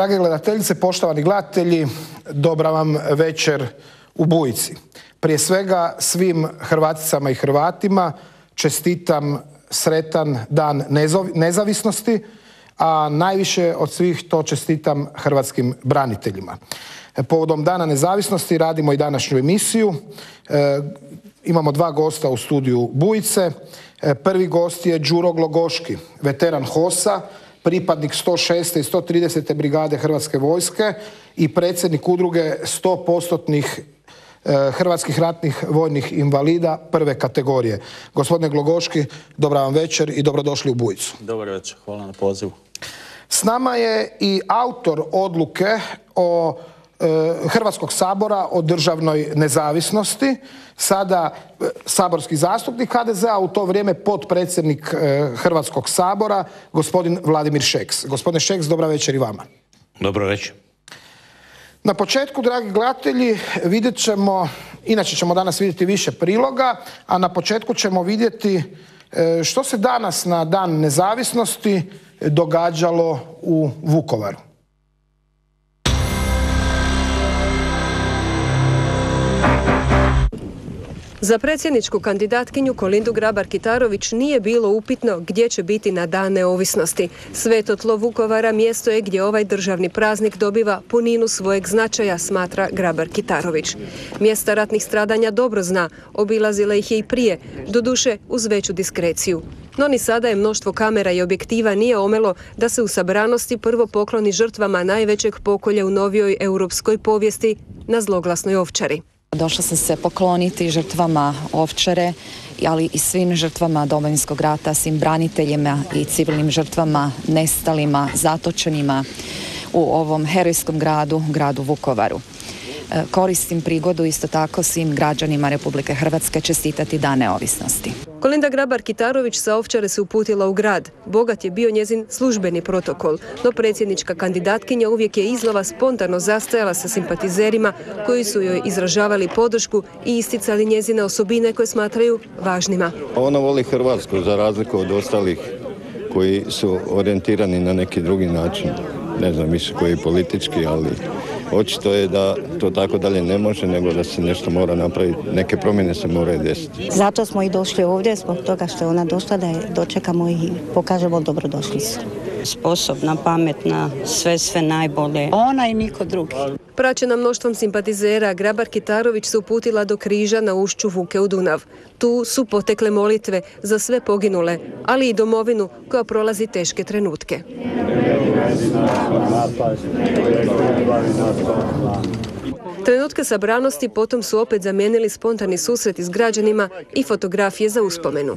Drage gledateljice, poštovani gledatelji, dobra vam večer u Bujici. Prije svega svim Hrvaticama i Hrvatima čestitam sretan dan nezavisnosti, a najviše od svih to čestitam hrvatskim braniteljima. Povodom Dana nezavisnosti radimo i današnju emisiju. E, imamo dva gosta u studiju Bujice. E, prvi gost je Đuro Glogoški, veteran HOS-a, pripadnik 106. i 130. brigade Hrvatske vojske i predsjednik udruge 100% e, hrvatskih ratnih vojnih invalida prve kategorije. Gospodine Glogoški, dobra vam večer i dobrodošli u Bujicu. Dobar večer, hvala na pozivu. S nama je i autor odluke o Hrvatskog sabora o državnoj nezavisnosti, sada e, saborski zastupnik HDZ-a, u to vrijeme potpredsjednik e, Hrvatskog sabora, gospodin Vladimir Šeks. Gospodine Šeks, dobra večer i vama. Dobro večer. Na početku, dragi gledatelji, vidjet ćemo, inače ćemo danas vidjeti više priloga, a na početku ćemo vidjeti što se danas na dan nezavisnosti događalo u Vukovaru. Za predsjedničku kandidatkinju Kolindu Grabar-Kitarović nije bilo upitno gdje će biti na dan neovisnosti. Sveto tlo Vukovara mjesto je gdje ovaj državni praznik dobiva puninu svojeg značaja, smatra Grabar-Kitarović. Mjesta ratnih stradanja dobro zna, obilazila ih je i prije, doduše uz veću diskreciju. No ni sada je mnoštvo kamera i objektiva nije omelo da se u sabranosti prvo pokloni žrtvama najvećeg pokolja u novijoj europskoj povijesti na zloglasnoj ovčari. Došla sam se pokloniti žrtvama ovčare, ali i svim žrtvama Domovinskog rata, svim braniteljima i civilnim žrtvama, nestalima, zatočenima u ovom herojskom gradu, gradu Vukovaru. E, koristim prigodu isto tako svim građanima Republike Hrvatske čestitati dan neovisnosti. Kolinda Grabar-Kitarović sa Ovčare se uputila u grad. Bogat je bio njezin službeni protokol, no predsjednička kandidatkinja uvijek je iznova spontano zastajala sa simpatizerima koji su joj izražavali podršku i isticali njezine osobine koje smatraju važnima. Ona voli Hrvatsku za razliku od ostalih koji su orijentirani na neki drugi način. Ne znam više koji politički, ali Očito je da to tako dalje ne može, nego da se nešto mora napraviti, neke promjene se moraju desiti. Zato smo i došli ovdje, zbog toga što je ona došla da je dočekamo i pokažemo dobrodošlicu. Sposobna, pametna, sve sve najbolje. Ona i niko drugi. Praćena mnoštvom simpatizera, Grabar Kitarović se uputila do križa na ušću Vuke u Dunav. Tu su potekle molitve za sve poginule, ali i domovinu koja prolazi teške trenutke. Well. Trenutke sabranosti potom su opet zamijenili spontani susret s građanima i fotografije za uspomenu.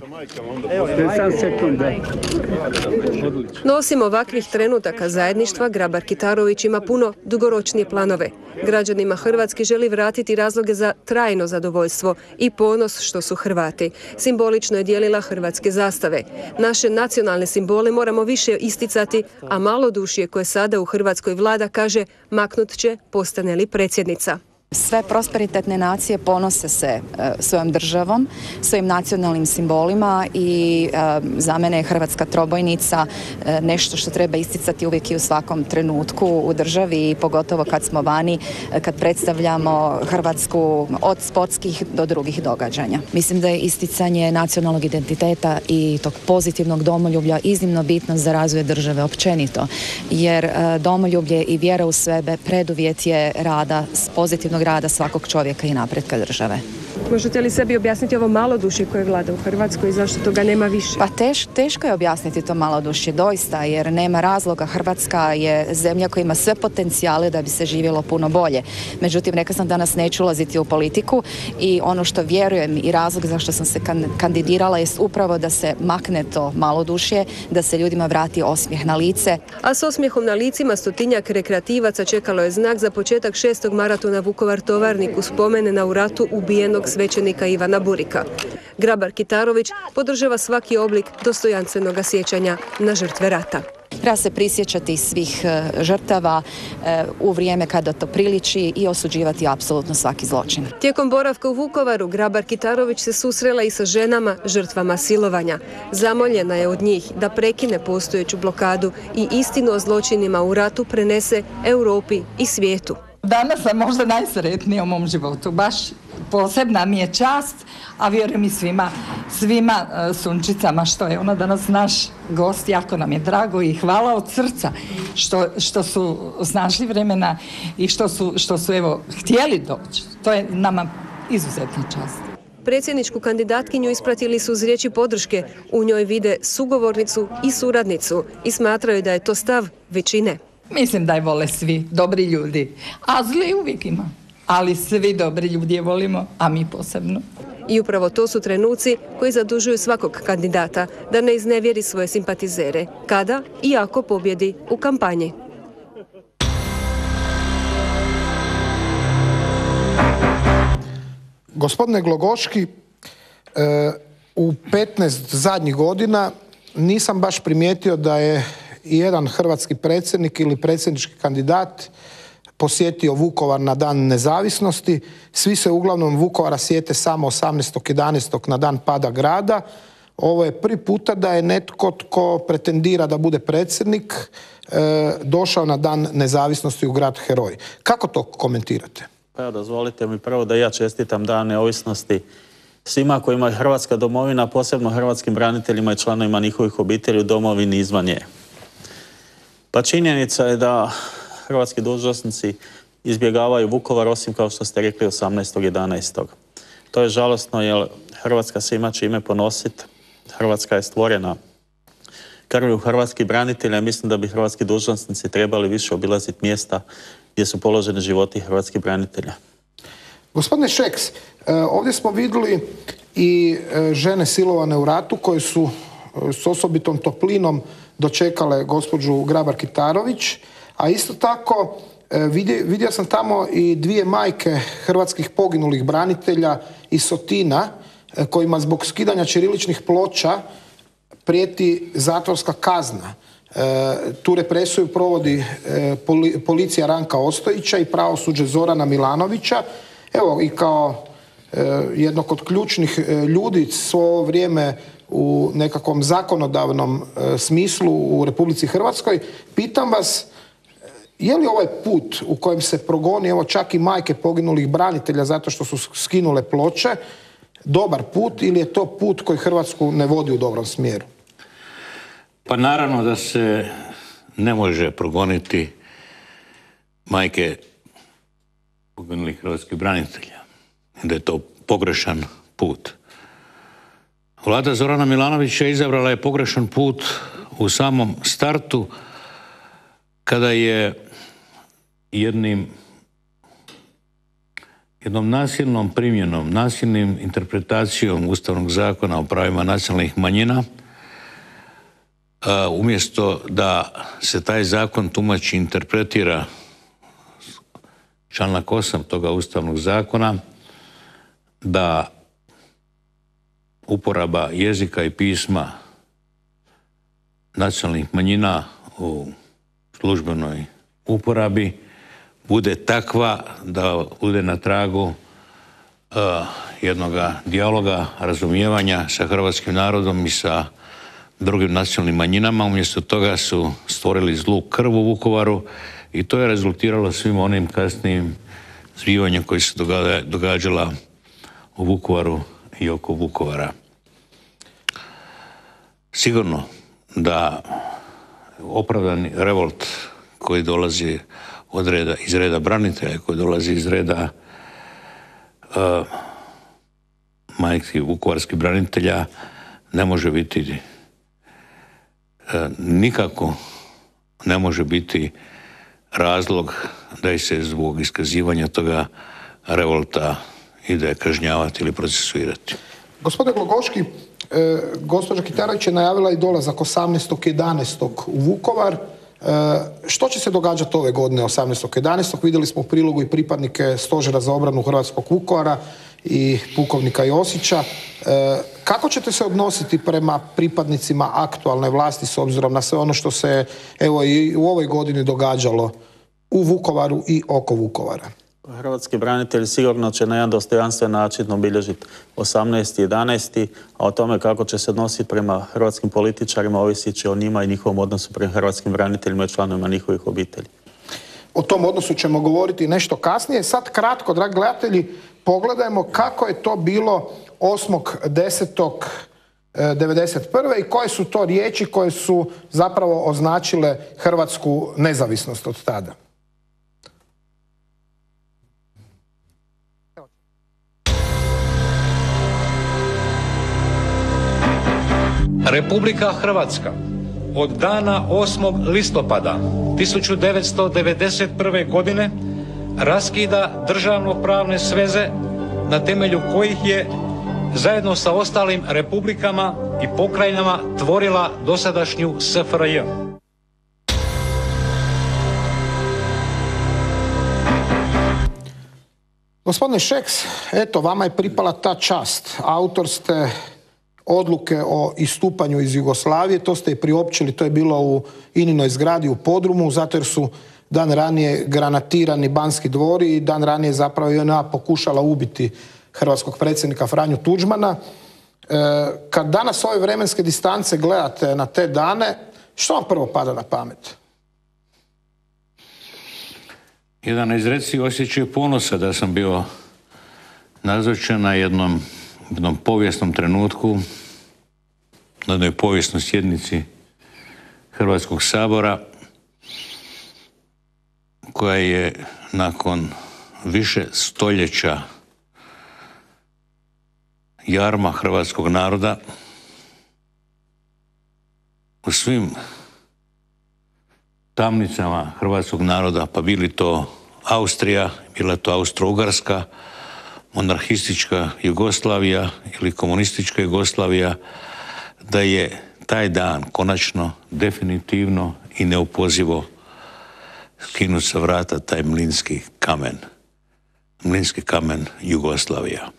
No osim ovakvih trenutaka zajedništva, Grabar Kitarović ima puno dugoročnije planove. Građanima Hrvatske želi vratiti razloge za trajno zadovoljstvo i ponos što su Hrvati. Simbolično je dijelila hrvatske zastave. Naše nacionalne simbole moramo više isticati, a malo dušije koje sada u Hrvatskoj vlada kaže maknut će postane li predsjednica. Sve prosperitetne nacije ponose se e, svojom državom, svojim nacionalnim simbolima i e, za mene je Hrvatska trobojnica e, nešto što treba isticati uvijek i u svakom trenutku u državi i pogotovo kad smo vani, kad predstavljamo Hrvatsku od sportskih do drugih događanja. Mislim da je isticanje nacionalnog identiteta i tog pozitivnog domoljublja iznimno bitno za razvoj države općenito, jer domoljublje i vjera u sebe preduvjet je rada s pozitivnog rada svakog čovjeka i napretka države. Možete li sebi objasniti ovo malodušje koje vlada u Hrvatskoj i zašto toga nema više? Pa teš, teško je objasniti to malodušje, doista, jer nema razloga. Hrvatska je zemlja koja ima sve potencijale da bi se živjelo puno bolje. Međutim, neka sam danas neću ulaziti u politiku i ono što vjerujem i razlog zašto sam se kandidirala jest upravo da se makne to malodušje, da se ljudima vrati osmijeh na lice. A s osmijehom na licima stotinjak rekreativaca čekalo je znak za početak šestog maratona Vukovar Tovarnik u spomene na u ratu ubijenog svećenika Ivana Burika. Grabar Kitarović podržava svaki oblik dostojanstvenog sjećanja na žrtve rata. Treba se prisjećati svih e, žrtava e, u vrijeme kada to priliči i osuđivati apsolutno svaki zločin. Tijekom boravka u Vukovaru, Grabar Kitarović se susrela i sa ženama žrtvama silovanja. Zamoljena je od njih da prekine postojeću blokadu i istinu o zločinima u ratu prenese Europi i svijetu. Danas sam možda najsretnija u mom životu, baš posebna mi je čast, a vjerujem i svima, svima e, sunčicama što je ona danas naš gost, jako nam je drago i hvala od srca što, što su snašli vremena i što su, što su evo htjeli doći. To je nama izuzetna čast. Predsjedničku kandidatkinju ispratili su uz riječi podrške. U njoj vide sugovornicu i suradnicu i smatraju da je to stav većine. Mislim da je vole svi dobri ljudi, a zli uvijek ima. Ali svi dobri ljudi je volimo, a mi posebno. I upravo to su trenuci koji zadužuju svakog kandidata da ne iznevjeri svoje simpatizere, kada i ako pobjedi u kampanji. Gospodine Glogoški, e, u 15 zadnjih godina nisam baš primijetio da je jedan hrvatski predsjednik ili predsjednički kandidat posjetio Vukovar na dan nezavisnosti. Svi se uglavnom Vukovara sjete samo 18.11. na dan pada grada. Ovo je prvi puta da je netko tko pretendira da bude predsjednik e, došao na dan nezavisnosti u grad Heroj. Kako to komentirate? Pa evo, dozvolite mi prvo da ja čestitam dan neovisnosti svima kojima je Hrvatska domovina, posebno hrvatskim braniteljima i članovima njihovih obitelji u domovini izvan nje. Pa činjenica je da hrvatski dužnosnici izbjegavaju Vukovar, osim kao što ste rekli 18.11. To je žalostno jer Hrvatska se ima čime ponositi. Hrvatska je stvorena krvju hrvatskih branitelja. Mislim da bi hrvatski dužnosnici trebali više obilaziti mjesta gdje su položeni životi hrvatskih branitelja. Gospodine Šeks, e, ovdje smo vidjeli i e, žene silovane u ratu koje su e, s osobitom toplinom dočekale gospođu Grabar Kitarović, a isto tako vidio, sam tamo i dvije majke hrvatskih poginulih branitelja iz Sotina kojima zbog skidanja ćiriličnih ploča prijeti zatvorska kazna. tu represiju provodi policija Ranka Ostojića i pravosuđe Zorana Milanovića Evo i kao e, jednog od ključnih e, ljudi svo vrijeme u nekakvom zakonodavnom e, smislu u Republici Hrvatskoj, pitam vas je li ovaj put u kojem se progoni, evo čak i majke poginulih branitelja zato što su skinule ploče, dobar put ili je to put koji Hrvatsku ne vodi u dobrom smjeru? Pa naravno da se ne može progoniti majke poginulih hrvatskih branitelja. Da je to pogrešan put. Vlada Zorana Milanovića izabrala je pogrešan put u samom startu kada je jednim jednom nasilnom primjenom, nasilnim interpretacijom Ustavnog zakona o pravima nacionalnih manjina, umjesto da se taj zakon tumači interpretira članak 8 toga ustavnog zakona da uporaba jezika i pisma nacionalnih manjina u službenoj uporabi bude takva da bude na tragu uh, jednoga dijaloga, razumijevanja sa hrvatskim narodom i sa drugim nacionalnim manjinama. Umjesto toga su stvorili zlu krv u Vukovaru i to je rezultiralo svim onim kasnijim zbivanjem koji se događala u Vukovaru i oko Vukovara. Sigurno da opravdani revolt koji dolazi od iz reda branitelja, koji dolazi iz reda uh, majki vukovarskih branitelja ne može biti uh, nikako ne može biti razlog da se zbog iskazivanja toga revolta ide kažnjavati ili procesuirati. Gospodine Glogoški, e, gospođa je najavila i dolazak 18.11. u Vukovar. E, što će se događati ove godine 18.11. Vidjeli smo u prilogu i pripadnike Stožera za obranu Hrvatskog Vukovara i pukovnika Josića. E, kako ćete se odnositi prema pripadnicima aktualne vlasti s obzirom na sve ono što se evo i u ovoj godini događalo u Vukovaru i oko Vukovara? Hrvatski branitelji sigurno će na jedan dostojanstven način obilježiti 18.11. a o tome kako će se odnositi prema hrvatskim političarima ovisit će o njima i njihovom odnosu prema hrvatskim braniteljima i članovima njihovih obitelji. O tom odnosu ćemo govoriti nešto kasnije. Sad kratko, dragi gledatelji, pogledajmo kako je to bilo 8.10.1991. i koje su to riječi koje su zapravo označile hrvatsku nezavisnost od tada. Republika Hrvatska od dana 8. listopada 1991. godine raskida državno-pravne sveze na temelju kojih je zajedno sa ostalim republikama i pokrajinama tvorila dosadašnju SFRJ. Gospodine Šeks, eto, vama je pripala ta čast. Autor ste odluke o istupanju iz Jugoslavije, to ste i priopćili, to je bilo u Ininoj zgradi u Podrumu, zato jer su dan ranije granatirani Banski dvori i dan ranije zapravo ona pokušala ubiti hrvatskog predsjednika Franju Tuđmana. E, kad danas ove vremenske distance gledate na te dane, što vam prvo pada na pamet? Jedan izreci osjećaj ponosa da sam bio nazočan na jednom jednom povijesnom trenutku, na jednoj povijesnoj sjednici Hrvatskog sabora, koja je nakon više stoljeća jarma hrvatskog naroda u svim tamnicama hrvatskog naroda, pa bili to Austrija, bila to Austro-Ugarska, monarhistička Jugoslavija ili komunistička Jugoslavija, da je taj dan konačno, definitivno i neupozivo skinut sa vrata taj mlinski kamen. Mlinski kamen Jugoslavija.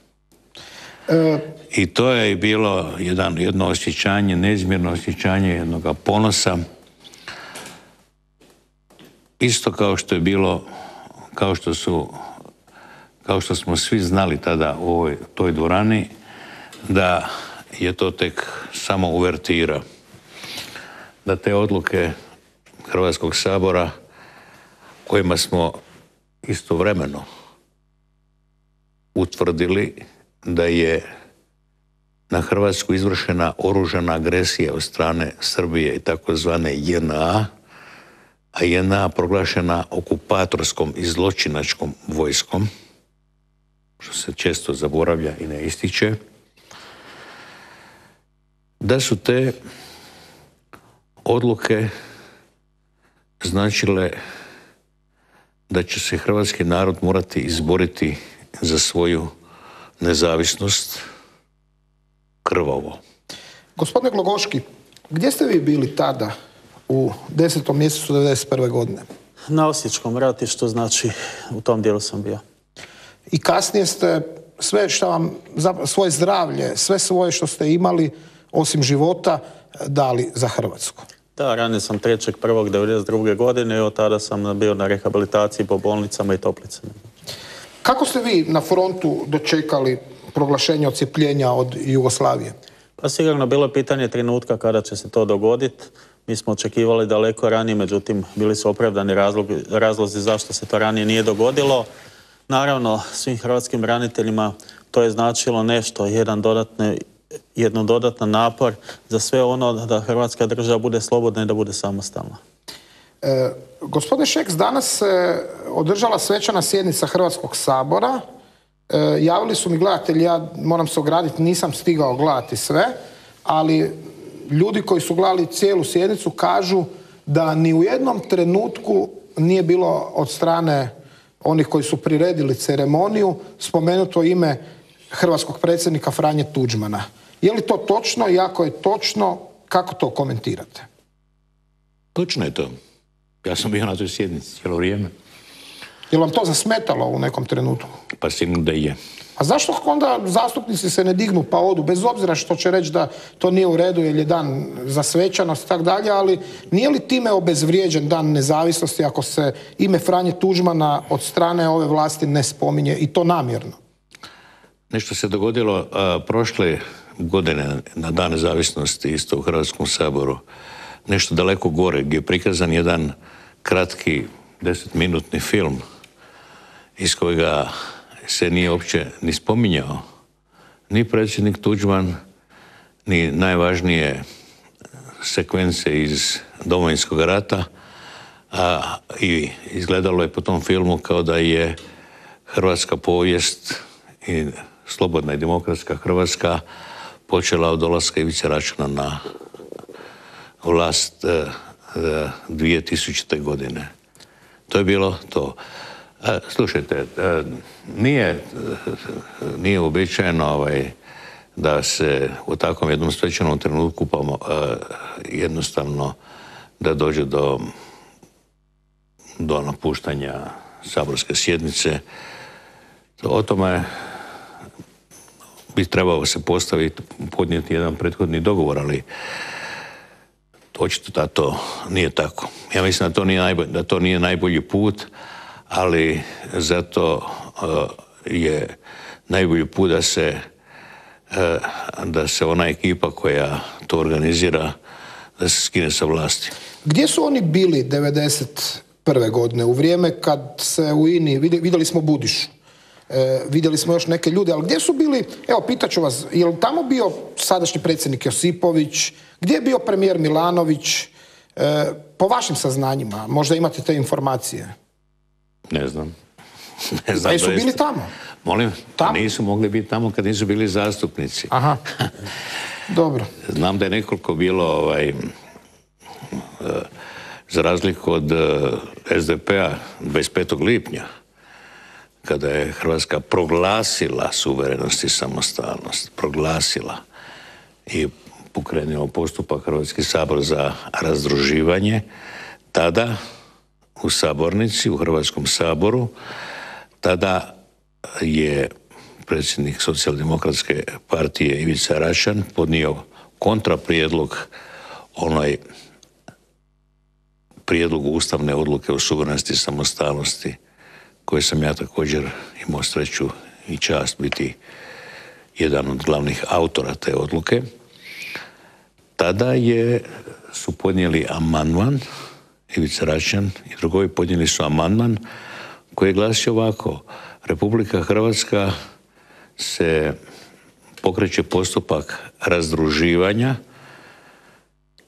E, I to je bilo jedan, jedno osjećanje, neizmjerno osjećanje jednog ponosa. Isto kao što je bilo, kao što su kao što smo svi znali tada u ovoj, toj dvorani, da je to tek samo uvertira. Da te odluke Hrvatskog sabora kojima smo istovremeno utvrdili da je na Hrvatsku izvršena oružana agresija od strane Srbije i takozvane JNA, a JNA proglašena okupatorskom i zločinačkom vojskom, što se često zaboravlja i ne ističe, da su te odluke značile da će se hrvatski narod morati izboriti za svoju nezavisnost krvavo. Gospodine Glogoški, gdje ste vi bili tada u desetom mjesecu 1991. godine? Na Osječkom rati, što znači u tom dijelu sam bio i kasnije ste sve što vam, svoje zdravlje, sve svoje što ste imali, osim života, dali za Hrvatsku. Da, ranije sam 3.1.1992. godine i od tada sam bio na rehabilitaciji po bolnicama i toplicama. Kako ste vi na frontu dočekali proglašenje ocijepljenja od Jugoslavije? Pa sigurno bilo je pitanje trenutka kada će se to dogoditi. Mi smo očekivali daleko ranije, međutim bili su opravdani razlozi zašto se to ranije nije dogodilo. Naravno, svim hrvatskim braniteljima to je značilo nešto, jedan dodatni, jedno dodatan napor za sve ono da Hrvatska država bude slobodna i da bude samostalna. E, gospodine Šeks, danas se održala svečana sjednica Hrvatskog sabora. E, javili su mi gledatelji, ja moram se ograditi, nisam stigao gledati sve, ali ljudi koji su gledali cijelu sjednicu kažu da ni u jednom trenutku nije bilo od strane onih koji su priredili ceremoniju spomenuto ime hrvatskog predsjednika Franje Tuđmana. Je li to točno i ako je točno, kako to komentirate? Točno je to. Ja sam bio na toj sjednici cijelo vrijeme. Je vam to zasmetalo u nekom trenutku? Pa sigurno da je. A zašto onda zastupnici se ne dignu pa odu, bez obzira što će reći da to nije u redu jer je dan za svečanost i tako dalje, ali nije li time obezvrijeđen dan nezavisnosti ako se ime Franje Tuđmana od strane ove vlasti ne spominje i to namjerno? Nešto se dogodilo prošle godine na dan nezavisnosti isto u Hrvatskom saboru. Nešto daleko gore gdje je prikazan jedan kratki desetminutni film iz kojega se nije uopće ni spominjao ni predsjednik Tuđman, ni najvažnije sekvence iz Domovinskog rata, a i izgledalo je po tom filmu kao da je hrvatska povijest i slobodna i demokratska Hrvatska počela od dolaska Ivice Računa na vlast 2000. E, godine. To je bilo to. E, slušajte, e, nije, nije uobičajeno ovaj, da se u takvom jednom svečanom trenutku pa jednostavno da dođe do, do napuštanja saborske sjednice. O tome bi trebao se postaviti, podnijeti jedan prethodni dogovor, ali očito da to nije tako. Ja mislim da to nije, da to nije najbolji put, ali zato uh, je najbolji put da se uh, da se ona ekipa koja to organizira da se skine sa vlasti. Gdje su oni bili 91. godine u vrijeme kad se u INI vidjeli smo Budišu E, vidjeli smo još neke ljude, ali gdje su bili, evo pitaću vas, je li tamo bio sadašnji predsjednik Josipović, gdje je bio premijer Milanović, po vašim saznanjima, možda imate te informacije? Ne znam. Ne znam. A jesu bili tamo? Molim, tamo? nisu mogli biti tamo kad nisu bili zastupnici. Aha, dobro. Znam da je nekoliko bilo ovaj, e, za razliku od SDP-a 25. lipnja, kada je Hrvatska proglasila suverenost i samostalnost, proglasila i pokrenuo postupak Hrvatski sabor za razdruživanje, tada u sabornici, u Hrvatskom saboru, tada je predsjednik socijaldemokratske partije Ivica Račan podnio kontraprijedlog onoj prijedlogu ustavne odluke o suverenosti i samostalnosti koje sam ja također imao sreću i čast biti jedan od glavnih autora te odluke, tada je, su podnijeli amandman, Ivica Račan i drugovi podnijeli su amandman koji je glasio ovako. Republika Hrvatska se pokreće postupak razdruživanja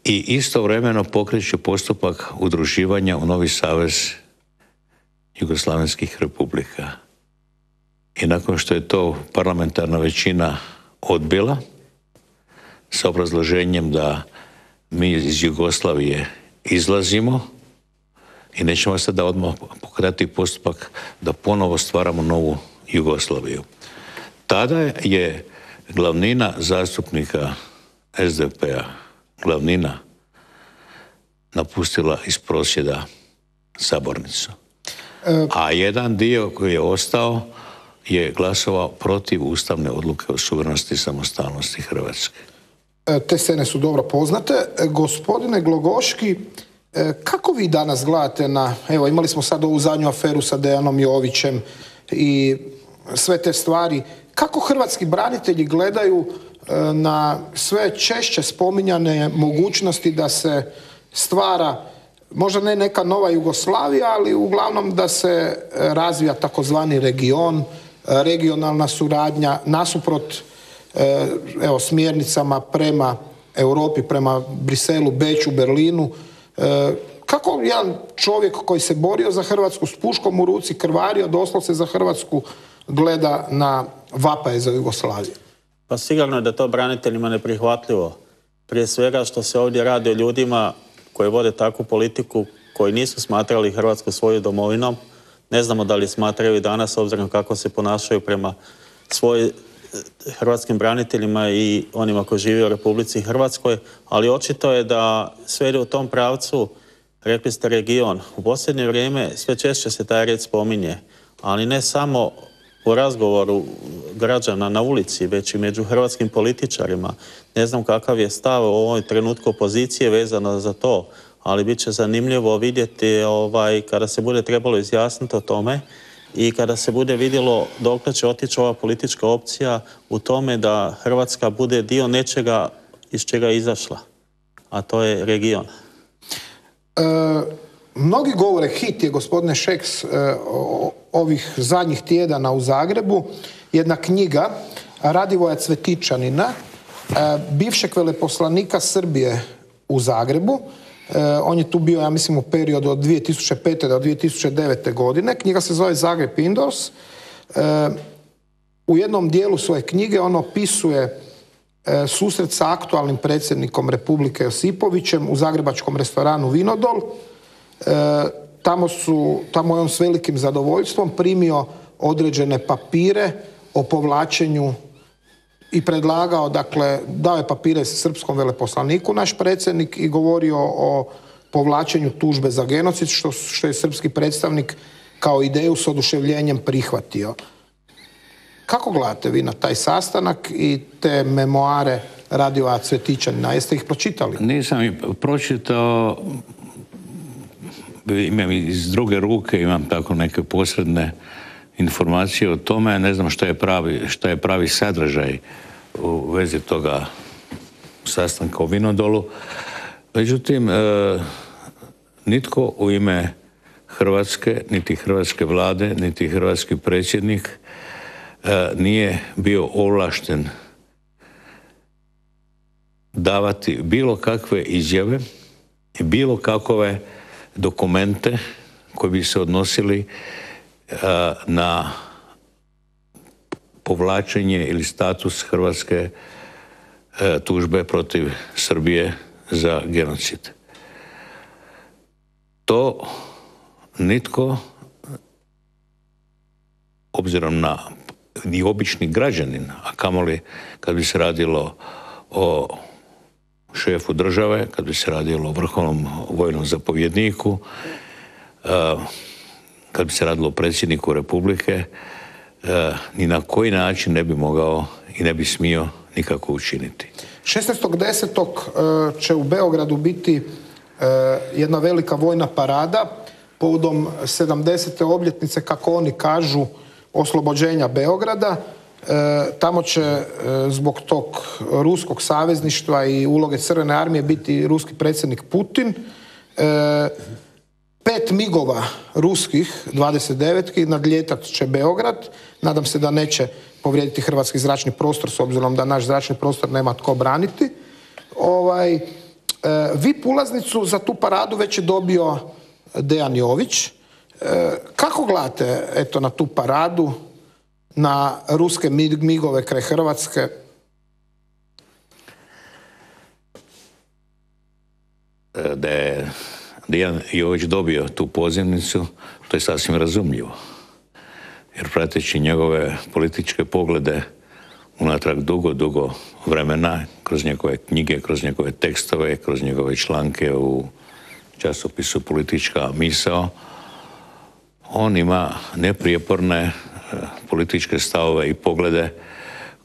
i istovremeno pokreće postupak udruživanja u novi savez jugoslavenskih republika. I nakon što je to parlamentarna većina odbila, sa obrazloženjem da mi iz Jugoslavije izlazimo i nećemo sada odmah pokretati postupak da ponovo stvaramo novu Jugoslaviju. Tada je glavnina zastupnika SDP-a, glavnina napustila iz prosjeda sabornicu. A jedan dio koji je ostao je glasovao protiv ustavne odluke o suverenosti i samostalnosti Hrvatske. E, te scene su dobro poznate. E, gospodine Glogoški, e, kako vi danas gledate na, evo imali smo sad ovu zadnju aferu sa Dejanom Jovićem i sve te stvari, kako hrvatski branitelji gledaju na sve češće spominjane mogućnosti da se stvara možda ne neka nova Jugoslavija, ali uglavnom da se e, razvija takozvani region, e, regionalna suradnja nasuprot e, evo, smjernicama prema Europi, prema Briselu, Beću, Berlinu. Kako jedan čovjek koji se borio za Hrvatsku s puškom u ruci, krvario doslovce za Hrvatsku, gleda na vapaje za Jugoslaviju? Pa sigurno je da to braniteljima neprihvatljivo. Prije svega što se ovdje radi o ljudima koji vode takvu politiku, koji nisu smatrali Hrvatsku svoju domovinom. Ne znamo da li smatraju i danas, obzirom kako se ponašaju prema svojim eh, hrvatskim braniteljima i onima koji žive u Republici Hrvatskoj, ali očito je da sve ide u tom pravcu rekli ste region. U posljednje vrijeme sve češće se taj red spominje, ali ne samo u razgovoru građana na ulici, već i među hrvatskim političarima. Ne znam kakav je stav u ovoj trenutku opozicije vezano za to, ali bit će zanimljivo vidjeti ovaj, kada se bude trebalo izjasniti o tome i kada se bude vidjelo dokle će otići ova politička opcija u tome da Hrvatska bude dio nečega iz čega je izašla, a to je region. E, mnogi govore, hit je gospodine Šeks e, ovih zadnjih tjedana u Zagrebu, jedna knjiga Radivoja Cvetičanina, e, bivšeg veleposlanika Srbije u Zagrebu, on je tu bio, ja mislim, u periodu od 2005. do 2009. godine. Knjiga se zove Zagreb Indoors. E, u jednom dijelu svoje knjige on opisuje e, susret sa aktualnim predsjednikom Republike Josipovićem u zagrebačkom restoranu Vinodol. Tamo, su, tamo je on s velikim zadovoljstvom primio određene papire o povlačenju i predlagao, dakle, dao je papire srpskom veleposlaniku naš predsjednik i govorio o povlačenju tužbe za genocid, što, što je srpski predstavnik kao ideju s oduševljenjem prihvatio. Kako gledate vi na taj sastanak i te memoare Radioa Cvetićanina? Jeste ih pročitali? Nisam ih pročitao. Imam iz druge ruke, imam tako neke posredne informacije o tome, ne znam šta je pravi, šta je pravi sadržaj u vezi toga sastanka u Vinodolu. Međutim, e, nitko u ime Hrvatske, niti Hrvatske vlade, niti Hrvatski predsjednik e, nije bio ovlašten davati bilo kakve izjave i bilo kakove dokumente koji bi se odnosili na povlačenje ili status Hrvatske e, tužbe protiv Srbije za genocid. To nitko, obzirom na ni obični građanin, a kamoli kad bi se radilo o šefu države, kad bi se radilo o vrhovnom vojnom zapovjedniku, e, kad bi se radilo o predsjedniku Republike, ni na koji način ne bi mogao i ne bi smio nikako učiniti. 16.10. E, će u Beogradu biti e, jedna velika vojna parada povodom 70. obljetnice, kako oni kažu, oslobođenja Beograda. Tamo će zbog tog ruskog savezništva i uloge Crvene armije biti ruski predsjednik Putin pet migova ruskih 29 nadljetat će Beograd. Nadam se da neće povrijediti hrvatski zračni prostor s obzirom da naš zračni prostor nema tko braniti. Ovaj, e, VIP ulaznicu za tu paradu već je dobio Dejan Jović. E, kako gledate eto, na tu paradu, na ruske migove kraj Hrvatske? E, da je Dijan Jović dobio tu pozivnicu, to je sasvim razumljivo. Jer prateći njegove političke poglede unatrag dugo, dugo vremena, kroz njegove knjige, kroz njegove tekstove, kroz njegove članke u časopisu Politička misao, on ima neprijeporne e, političke stavove i poglede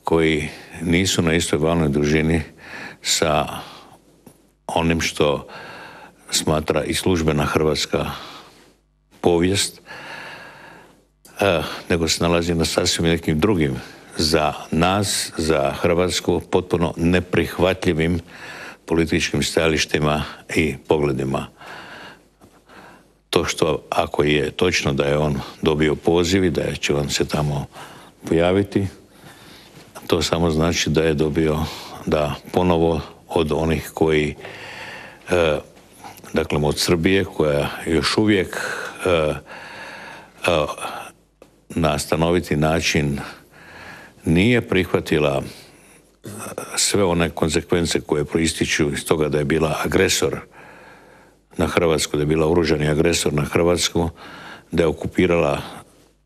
koji nisu na istoj valnoj dužini sa onim što smatra i službena hrvatska povijest, nego se nalazi na sasvim nekim drugim za nas, za Hrvatsku, potpuno neprihvatljivim političkim stajalištima i pogledima. To što ako je točno da je on dobio poziv i da će on se tamo pojaviti, to samo znači da je dobio da ponovo od onih koji e, dakle od Srbije koja još uvijek e, e, na stanoviti način nije prihvatila e, sve one konsekvence koje proističu iz toga da je bila agresor na Hrvatsku, da je bila oružani agresor na Hrvatsku, da je okupirala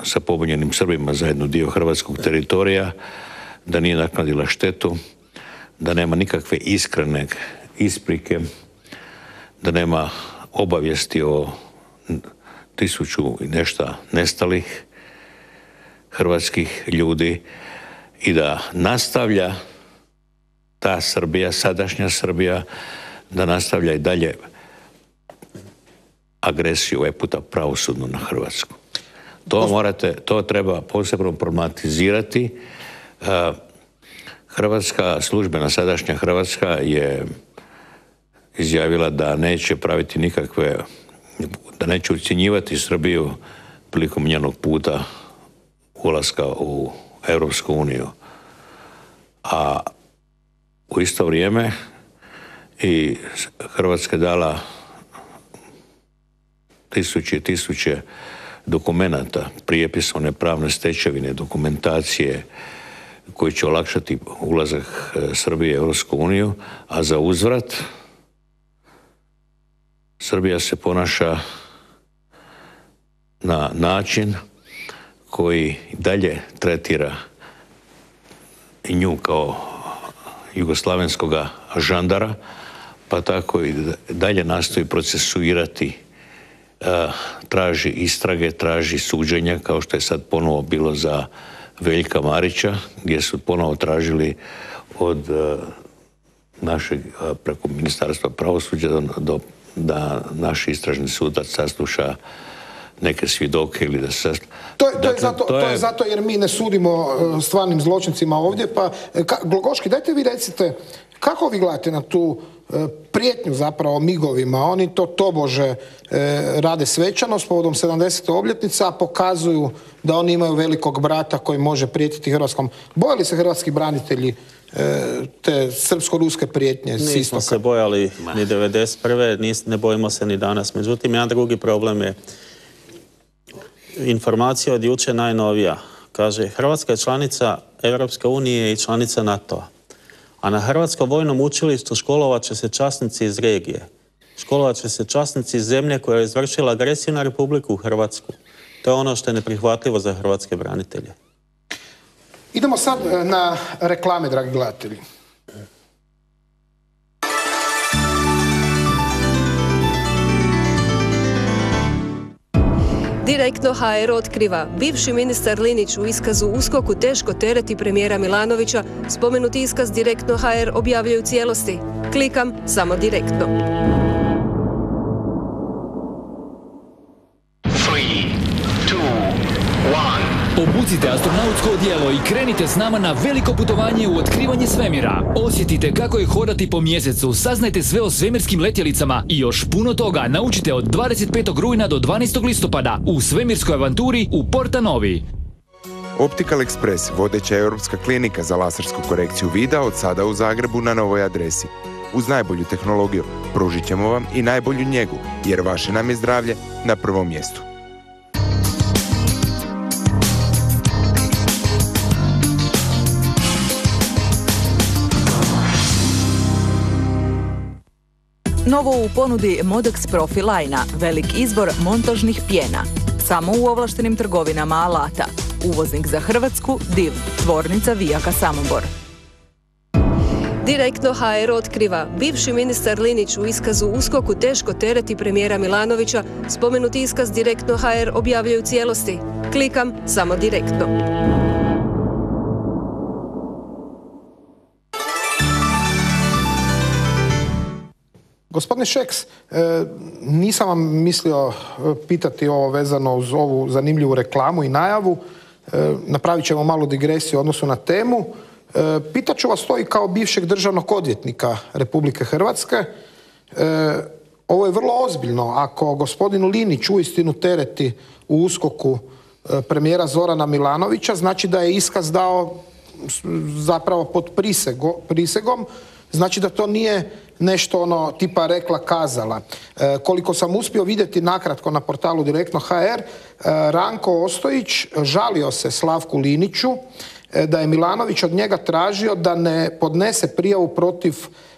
sa pobunjenim Srbima zajedno dio hrvatskog teritorija, da nije naknadila štetu, da nema nikakve iskrene isprike da nema obavijesti o tisuću i nešta nestalih hrvatskih ljudi i da nastavlja ta Srbija, sadašnja Srbija, da nastavlja i dalje agresiju, ovaj puta pravosudnu na Hrvatsku. To morate, to treba posebno problematizirati. E, Hrvatska službena, sadašnja Hrvatska je izjavila da neće praviti nikakve, da neće ucjenjivati Srbiju prilikom njenog puta ulaska u Europsku uniju. A u isto vrijeme i Hrvatska je dala tisuće i tisuće dokumenata, prijepisone pravne stečevine, dokumentacije koji će olakšati ulazak e, Srbije u Europsku uniju, a za uzvrat Srbija se ponaša na način koji dalje tretira nju kao jugoslavenskog žandara, pa tako i dalje nastoji procesuirati traži istrage, traži suđenja, kao što je sad ponovo bilo za Veljka Marića, gdje su ponovo tražili od našeg, preko Ministarstva pravosuđa da naš istražni sudac sasluša neke svjedoke ili da se... To je, to, je zato, to, je... zato jer mi ne sudimo e, stvarnim zločincima ovdje, pa e, Glogoški, dajte vi recite, kako vi gledate na tu e, prijetnju zapravo migovima? Oni to tobože rade svečanost povodom 70. obljetnica, a pokazuju da oni imaju velikog brata koji može prijetiti Hrvatskom. Boje li se hrvatski branitelji te srpsko-ruske prijetnje Nismo se bojali ni 91. ne bojimo se ni danas. Međutim, jedan drugi problem je informacija od juče najnovija. Kaže, Hrvatska je članica Europske unije i članica NATO-a. A na Hrvatskom vojnom učilištu školovat će se časnici iz regije. Školovat će se časnici iz zemlje koja je izvršila agresiju na Republiku Hrvatsku. To je ono što je neprihvatljivo za hrvatske branitelje. Idemo sad e, na reklame, dragi gledatelji. Direktno HR otkriva. Bivši ministar Linić u iskazu uskoku teško tereti premijera Milanovića. Spomenuti iskaz Direktno HR objavljaju cijelosti. Klikam samo direktno. Obucite astronautsko odijelo i krenite s nama na veliko putovanje u otkrivanje svemira. Osjetite kako je hodati po mjesecu, saznajte sve o svemirskim letjelicama i još puno toga naučite od 25. rujna do 12. listopada u svemirskoj avanturi u Porta Novi. Optical Express, vodeća europska klinika za lasersku korekciju vida od sada u Zagrebu na novoj adresi. Uz najbolju tehnologiju pružit ćemo vam i najbolju njegu, jer vaše nam je zdravlje na prvom mjestu. Novo u ponudi Modex Profi velik izbor montažnih pjena. Samo u ovlaštenim trgovinama alata. Uvoznik za Hrvatsku, DIV, tvornica Vijaka Samobor. Direktno HR otkriva. Bivši ministar Linić u iskazu uskoku teško tereti premijera Milanovića. Spomenuti iskaz Direktno HR objavljaju cijelosti. Klikam samo direktno. Gospodine Šeks, e, nisam vam mislio e, pitati ovo vezano uz ovu zanimljivu reklamu i najavu. E, napravit ćemo malu digresiju u odnosu na temu. Pitat ću vas to i kao bivšeg državnog odvjetnika Republike Hrvatske. Ovo je vrlo ozbiljno. Ako gospodinu Linić uistinu tereti u uskoku premijera Zorana Milanovića, znači da je iskaz dao zapravo pod prisegom, znači da to nije nešto ono tipa rekla kazala. E, koliko sam uspio vidjeti nakratko na portalu Direktno HR, e, Ranko Ostojić žalio se Slavku Liniću e, da je Milanović od njega tražio da ne podnese prijavu protiv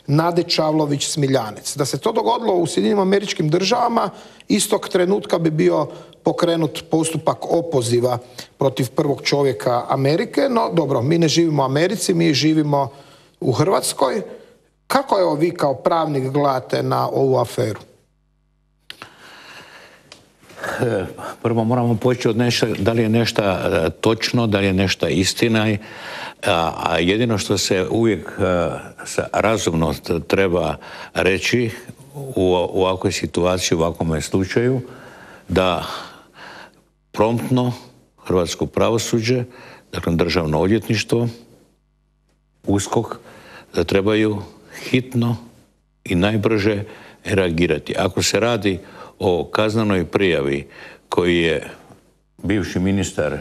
Nade Čavlović Smiljanec. Da se to dogodilo u Sjedinim američkim državama, istog trenutka bi bio pokrenut postupak opoziva protiv prvog čovjeka Amerike, no dobro, mi ne živimo u Americi, mi živimo u Hrvatskoj kako evo vi kao pravnik gledate na ovu aferu? prvo moramo početi od nešto, da li je nešto e, točno, da li je nešto istina, a jedino što se uvijek razumno treba reći u ovakvoj situaciji, u ovakvom slučaju, da promptno hrvatsko pravosuđe, dakle državno odvjetništvo, uskok, da trebaju hitno i najbrže reagirati. Ako se radi o kaznanoj prijavi koji je bivši ministar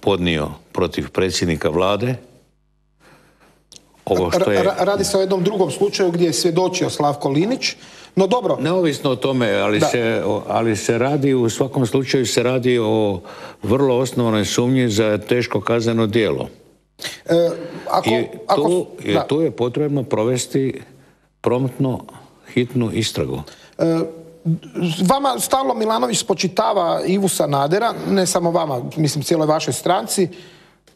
podnio protiv predsjednika vlade, ovo što je... Radi se o jednom drugom slučaju gdje je svjedočio Slavko Linić, no dobro. Neovisno o tome, ali se, ali se radi, u svakom slučaju se radi o vrlo osnovanoj sumnji za teško kazneno djelo. E, ako, I tu, tu je potrebno provesti promptno hitnu istragu. E, vama stalno Milanović spočitava Ivu Sanadera, ne samo vama, mislim cijeloj vašoj stranci.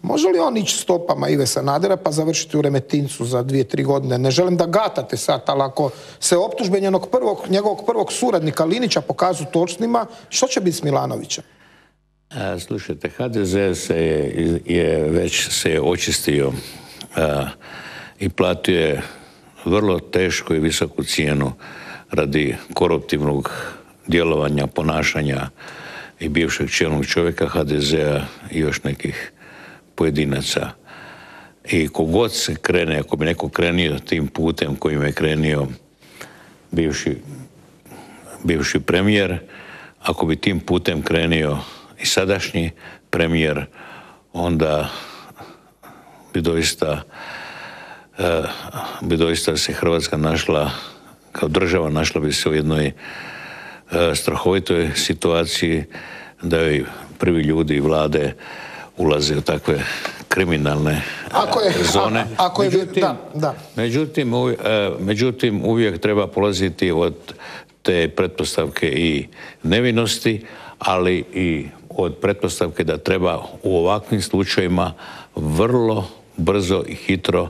Može li on ići stopama Ive Sanadera pa završiti u Remetincu za dvije, tri godine? Ne želim da gatate sad, ali ako se optužbe prvog, njegovog prvog suradnika Linića pokazu točnima, što će biti s Milanovićem? A, slušajte, HDZ se je, je već se je očistio i platio je vrlo tešku i visoku cijenu radi koruptivnog djelovanja, ponašanja i bivšeg čelnog čovjeka HDZ-a i još nekih pojedinaca. I kogod se krene, ako bi neko krenio tim putem kojim je krenio bivši, bivši premijer, ako bi tim putem krenio i sadašnji premijer, onda bi doista e, bi doista se Hrvatska našla kao država našla bi se u jednoj e, strahovitoj situaciji da joj prvi ljudi i vlade ulaze u takve kriminalne ako je, zone. ako je, međutim, da, da. Međutim, e, međutim, uvijek treba polaziti od te pretpostavke i nevinosti, ali i od pretpostavke da treba u ovakvim slučajevima vrlo brzo i hitro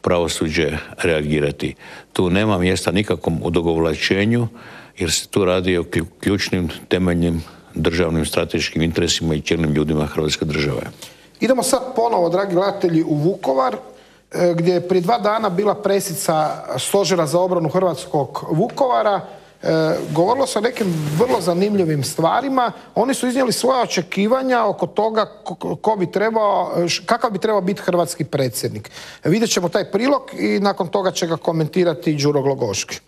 pravosuđe reagirati. Tu nema mjesta nikakvom odogovlačenju jer se tu radi o ključnim temeljnim državnim strateškim interesima i čelnim ljudima Hrvatske države. Idemo sad ponovo, dragi gledatelji, u Vukovar, e, gdje je prije dva dana bila presica stožera za obranu Hrvatskog Vukovara. E, govorilo se o nekim vrlo zanimljivim stvarima. Oni su iznijeli svoja očekivanja oko toga ko, bi trebao, kakav bi trebao biti hrvatski predsjednik. Vidjet ćemo taj prilog i nakon toga će ga komentirati Đuro Glogoški.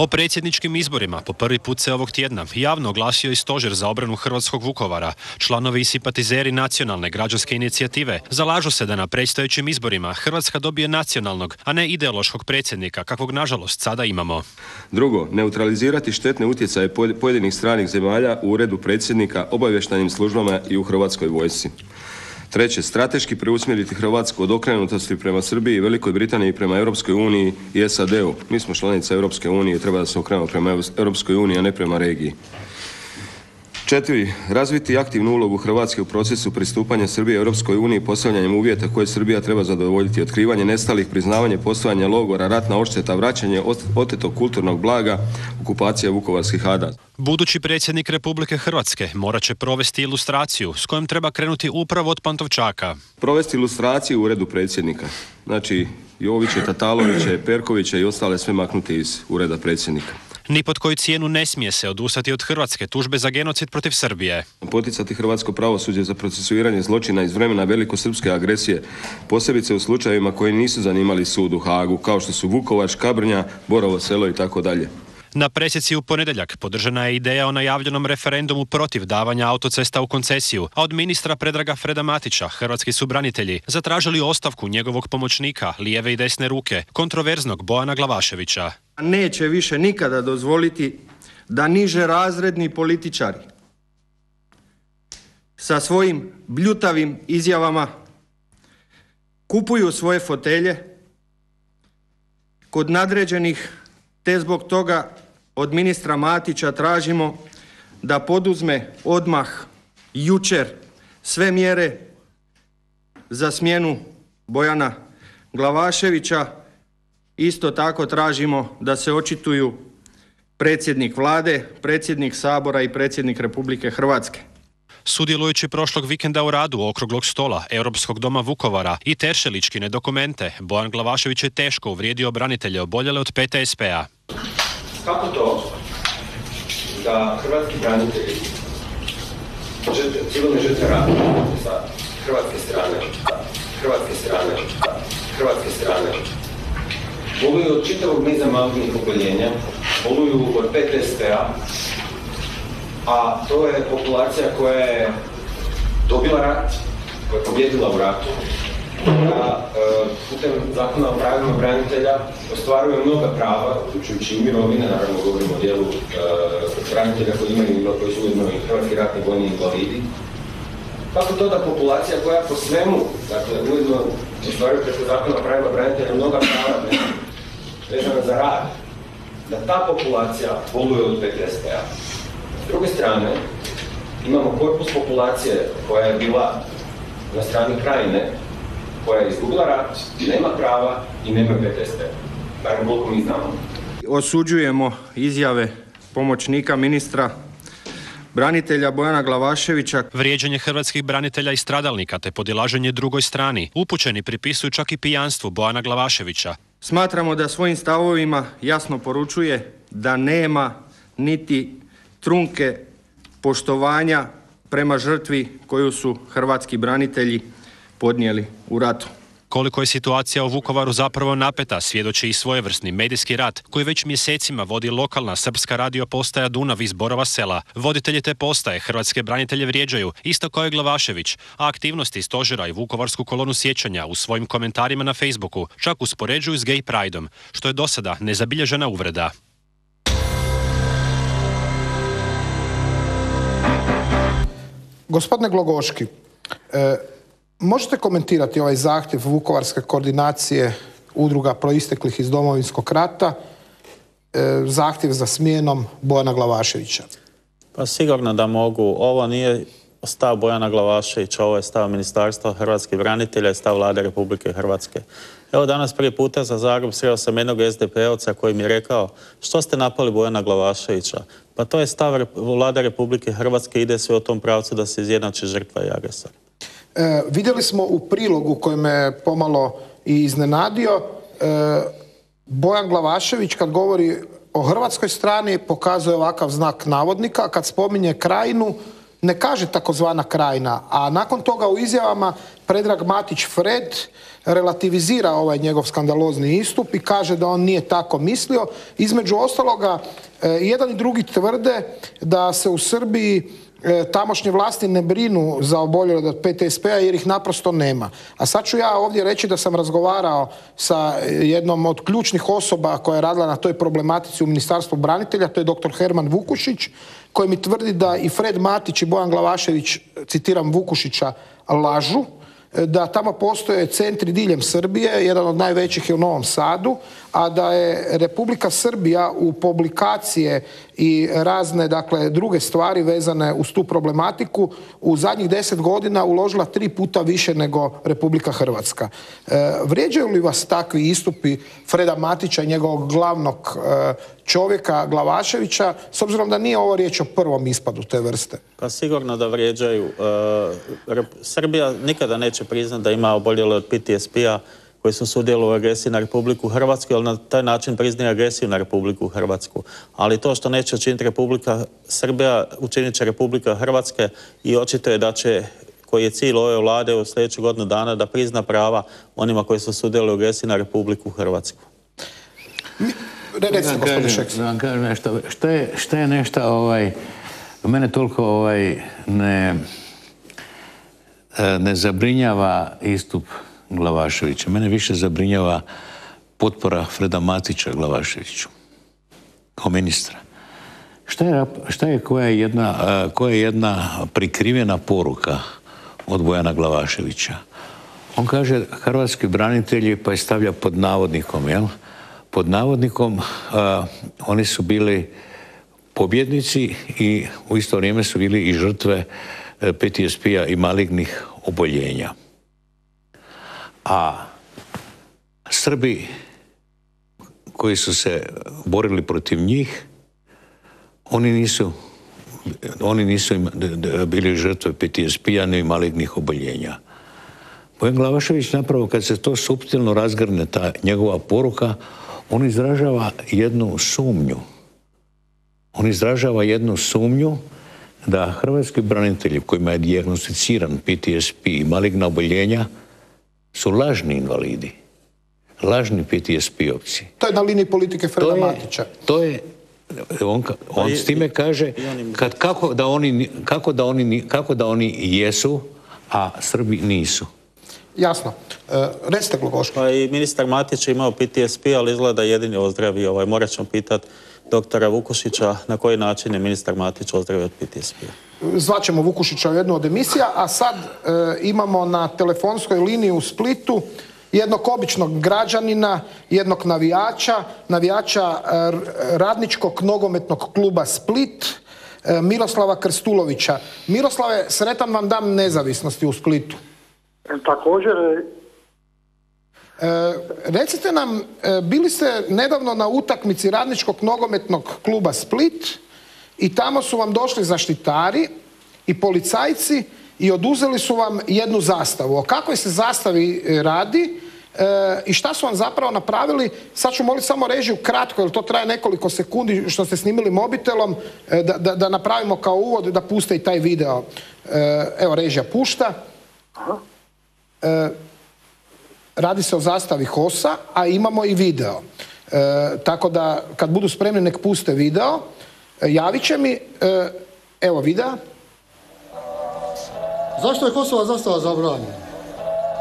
O predsjedničkim izborima po prvi put se ovog tjedna javno oglasio i stožer za obranu Hrvatskog Vukovara. Članovi i simpatizeri nacionalne građanske inicijative zalažu se da na predstojećim izborima Hrvatska dobije nacionalnog, a ne ideološkog predsjednika, kakvog nažalost sada imamo. Drugo, neutralizirati štetne utjecaje pojedinih stranih zemalja u uredu predsjednika, obavještajnim službama i u Hrvatskoj vojsci. Treće, strateški preusmjeriti Hrvatsku od okrenutosti prema Srbiji, Velikoj Britaniji prema Europskoj uniji i SAD-u. Mi smo članica Europske unije, treba da se okrenemo prema Europskoj uniji, a ne prema regiji. Četiri, razviti aktivnu ulogu Hrvatske u procesu pristupanja Srbije Europskoj uniji postavljanjem uvjeta koje Srbija treba zadovoljiti, otkrivanje nestalih, priznavanje postojanja logora, ratna odšteta, vraćanje otetog kulturnog blaga, okupacija vukovarskih hada. Budući predsjednik Republike Hrvatske morat će provesti ilustraciju s kojom treba krenuti upravo od Pantovčaka. Provesti ilustraciju u uredu predsjednika. Znači Joviće, Tataloviće, Perkovića i ostale sve maknuti iz ureda predsjednika. Ni pod koju cijenu ne smije se odustati od Hrvatske tužbe za genocid protiv Srbije. Poticati hrvatsko pravosuđe za procesuiranje zločina iz vremena velikosrpske agresije, posebice u slučajevima koji nisu zanimali sud u Hagu, kao što su Vukovar, Škabrnja, Borovo selo i tako dalje. Na presjeci u ponedjeljak podržana je ideja o najavljenom referendumu protiv davanja autocesta u koncesiju, a od ministra Predraga Freda Matića hrvatski su branitelji zatražili ostavku njegovog pomoćnika, lijeve i desne ruke, kontroverznog Bojana Glavaševića. Neće više nikada dozvoliti da niže razredni političari sa svojim bljutavim izjavama kupuju svoje fotelje kod nadređenih te zbog toga od ministra Matića tražimo da poduzme odmah jučer sve mjere za smjenu Bojana Glavaševića isto tako tražimo da se očituju predsjednik vlade, predsjednik Sabora i predsjednik Republike Hrvatske. Sudjelujući prošlog vikenda u radu okruglog stola Europskog doma Vukovara i teršeličkine dokumente, Bojan Glavašević je teško uvrijedio branitelje oboljele od PTSP-a. Kako to da hrvatski branitelji, civilne žrtve rada sa hrvatske strane, hrvatske strane, hrvatske strane, boluju od čitavog niza malignih oboljenja, boluju od PTSP-a, a to je populacija koja je dobila rat, koja je pobjedila u ratu, koja e, putem zakona o pravima branitelja ostvaruje mnoga prava, uključujući i mirovine, naravno govorimo o dijelu e, branitelja koji imaju koji su ujedno i hrvatski ratni vojni invalidi. Kako to da populacija koja po svemu, dakle ujedno ostvaruje preko zakona o pravima branitelja mnoga prava vezana za rad, da ta populacija boluje od PTSD-a. Druge strane, imamo korpus populacije koja je bila na strani krajine, koja je izgubila rat, nema prava i nema PTSD. Barem koliko mi znamo. Osuđujemo izjave pomoćnika ministra branitelja Bojana Glavaševića. Vrijeđanje hrvatskih branitelja i stradalnika te podilaženje drugoj strani. Upućeni pripisuju čak i pijanstvu Bojana Glavaševića. Smatramo da svojim stavovima jasno poručuje da nema niti trunke poštovanja prema žrtvi koju su hrvatski branitelji podnijeli u ratu. Koliko je situacija u Vukovaru zapravo napeta, svjedoči i svojevrsni medijski rat, koji već mjesecima vodi lokalna srpska radio postaja Dunav iz Borova sela. Voditelji te postaje hrvatske branitelje vrijeđaju, isto kao i Glavašević, a aktivnosti stožera i Vukovarsku kolonu sjećanja u svojim komentarima na Facebooku čak uspoređuju s gay prideom, što je do sada nezabilježena uvreda. Gospodine Glogoški, e, Možete komentirati ovaj zahtjev Vukovarske koordinacije udruga proisteklih iz domovinskog rata, e, zahtjev za smjenom Bojana Glavaševića? Pa sigurno da mogu. Ovo nije stav Bojana Glavaševića, ovo je stav Ministarstva hrvatskih branitelja i stav vlade Republike Hrvatske. Evo danas prije puta za Zagreb sreo sam jednog SDP-ovca koji mi je rekao što ste napali Bojana Glavaševića? Pa to je stav vlade Republike Hrvatske, ide sve o tom pravcu da se izjednači žrtva i agresor. E, vidjeli smo u prilogu koji me pomalo i iznenadio, e, Bojan Glavašević kad govori o hrvatskoj strani pokazuje ovakav znak navodnika, kad spominje krajinu ne kaže takozvana krajina, a nakon toga u izjavama Predrag Matić Fred relativizira ovaj njegov skandalozni istup i kaže da on nije tako mislio. Između ostaloga, e, jedan i drugi tvrde da se u Srbiji E, tamošnje vlasti ne brinu za oboljele od PTSP-a jer ih naprosto nema. A sad ću ja ovdje reći da sam razgovarao sa jednom od ključnih osoba koja je radila na toj problematici u Ministarstvu branitelja, to je dr. Herman Vukušić, koji mi tvrdi da i Fred Matić i Bojan Glavašević, citiram Vukušića, lažu da tamo postoje centri diljem Srbije, jedan od najvećih je u Novom Sadu, a da je Republika Srbija u publikacije i razne dakle druge stvari vezane uz tu problematiku u zadnjih deset godina uložila tri puta više nego Republika Hrvatska. E, vrijeđaju li vas takvi istupi Freda Matića i njegovog glavnog e, čovjeka Glavaševića, s obzirom da nije ovo riječ o prvom ispadu te vrste? Pa sigurno da vrijeđaju. E, Srbija nikada neće priznati da ima oboljele od PTSP-a koji su sudjelovali u agresiji na Republiku Hrvatsku, ali na taj način priznaju agresiju na Republiku Hrvatsku. Ali to što neće učiniti Republika Srbija, učinit će Republika Hrvatske i očito je da će koji je cilj ove vlade u sljedeću godinu dana da prizna prava onima koji su sudjelovali u agresiji na Republiku Hrvatsku. što, je, nešto ovaj, mene toliko ovaj, ne, ne zabrinjava istup Glavaševića. Mene više zabrinjava potpora Freda Matića Glavaševiću kao ministra. Šta je, šta je koja je jedna, koja je jedna prikrivena poruka od Bojana Glavaševića? On kaže hrvatski branitelji pa je stavlja pod navodnikom, jel? Pod navodnikom oni su bili pobjednici i u isto vrijeme su bili i žrtve e, PTSP-a i malignih oboljenja. A Srbi koji su se borili protiv njih, oni nisu oni nisu bili žrtve PTSP-a ni malignih oboljenja. Bojan Glavašević napravo kad se to suptilno razgrne, ta njegova poruka, on izražava jednu sumnju. On izražava jednu sumnju da hrvatski branitelji kojima je dijagnosticiran PTSP i maligna oboljenja su lažni invalidi. Lažni PTSP-ovci. To je na liniji politike Freda Matića. To je on, on s time kaže kad, kako, da oni, kako, da oni, kako da oni jesu, a Srbi nisu. Jasno. E, recite Glogoško. Pa i ministar Matić je imao PTSP, ali izgleda jedini ozdravio. Ovaj, morat ćemo pitati doktora Vukušića na koji način je ministar Matić ozdravio od PTSP. Zvaćemo Vukušića u jednu od emisija, a sad e, imamo na telefonskoj liniji u Splitu jednog običnog građanina, jednog navijača, navijača e, radničkog nogometnog kluba Split, e, Miroslava Krstulovića. Miroslave, sretan vam dan nezavisnosti u Splitu. Također recite nam, bili ste nedavno na utakmici radničkog nogometnog kluba Split i tamo su vam došli zaštitari i policajci i oduzeli su vam jednu zastavu. O kakvoj se zastavi radi i šta su vam zapravo napravili? Sad ću moliti samo režiju kratko, jer to traje nekoliko sekundi što ste snimili mobitelom, da, da, da napravimo kao uvod, da puste i taj video. Evo, režija pušta. Radi se o zastavi HOS-a, a imamo i video. tako da, kad budu spremni, nek puste video. Javit će mi, evo videa. Zašto je Kosova zastava zabranjena?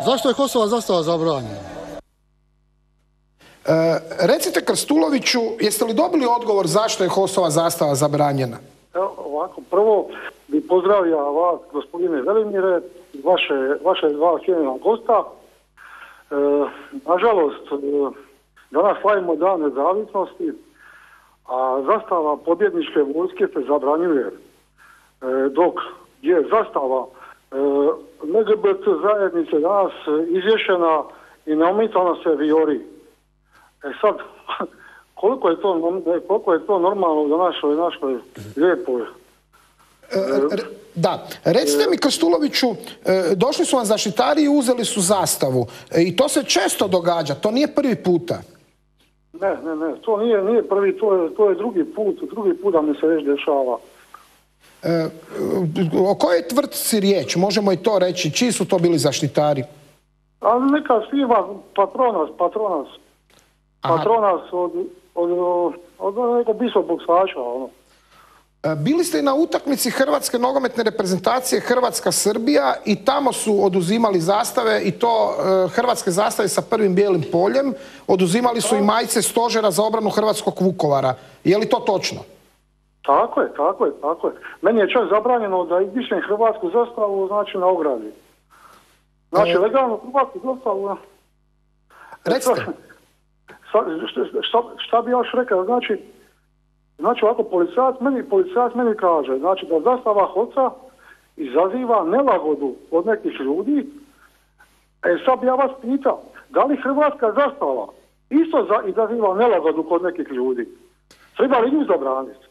Zašto je Kosova zastava zabranjena? recite Krstuloviću, jeste li dobili odgovor zašto je Kosova zastava zabranjena? Evo, ovako, prvo bi pozdravio vas, gospodine Velimire, vaše, vaše dva cijenjena gosta. E, nažalost, e, danas slavimo dan nezavisnosti, a zastava pobjedničke vojske se zabranjuje. E, dok je zastava LGBT zajednice danas izvješena i neomitano se viori. E sad, koliko je to, koliko je to normalno za našoj, našoj lijepoj da, recite mi Krstuloviću, došli su vam zaštitari i uzeli su zastavu. I to se često događa, to nije prvi puta. Ne, ne, ne, to nije, nije prvi, to je, to je drugi put, drugi put da mi se već dešava. o kojoj tvrtci riječ? Možemo i to reći. Čiji su to bili zaštitari? A neka sviva patronas, patronas. Patronas od, od, od, od nekog boksača, ono. Bili ste i na utakmici Hrvatske nogometne reprezentacije Hrvatska-Srbija i tamo su oduzimali zastave i to hrvatske zastave sa prvim bijelim poljem. Oduzimali su i majice stožera za obranu Hrvatskog Vukovara. Je li to točno? Tako je, tako je, tako je. Meni je čak zabranjeno da izdišem hrvatsku zastavu znači na ogradi. Znači, legalno hrvatsku zastavu... Recite. Šta, šta bi još rekao? Znači, Znači ovako policajac meni, policajac meni kaže znači da zastava hoca izaziva nelagodu od nekih ljudi. E sad bi ja vas pitao, da li hrvatska zastava isto za, izaziva nelagodu kod nekih ljudi? Treba li nju zabraniti?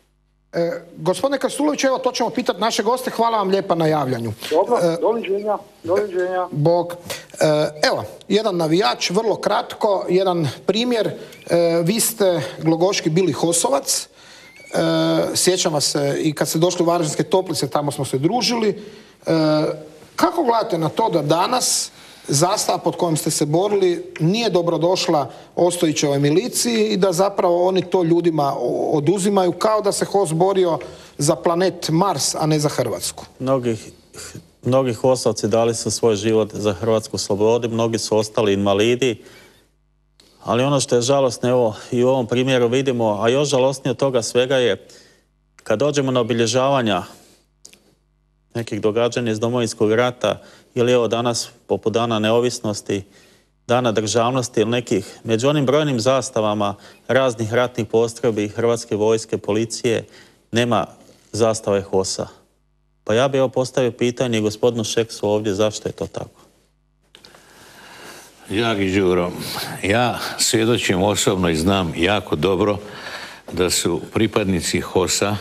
E, gospodine Krstulović, evo to ćemo pitati naše goste. Hvala vam lijepa na javljanju. Dobro, e, doviđenja, doviđenja. Bog. E, evo, jedan navijač, vrlo kratko, jedan primjer. E, vi ste Glogoški bili Hosovac. E, sjećam vas se i kad ste došli u Varaždinske toplice, tamo smo se družili. E, kako gledate na to da danas zastava pod kojom ste se borili nije dobrodošla Ostojićevoj miliciji i da zapravo oni to ljudima oduzimaju kao da se HOS borio za planet Mars, a ne za Hrvatsku? Mnogi, mnogi HOS-ovci dali su svoj život za Hrvatsku slobodu, mnogi su ostali invalidi, ali ono što je žalostno, evo i u ovom primjeru vidimo, a još žalostnije od toga svega je kad dođemo na obilježavanja nekih događanja iz domovinskog rata ili evo danas poput dana neovisnosti, dana državnosti ili nekih među onim brojnim zastavama raznih ratnih postrojbi Hrvatske vojske, policije, nema zastave HOS-a. Pa ja bih evo postavio pitanje gospodinu Šeksu ovdje zašto je to tako. Dragi Đuro, ja svjedočim osobno i znam jako dobro da su pripadnici HOS-a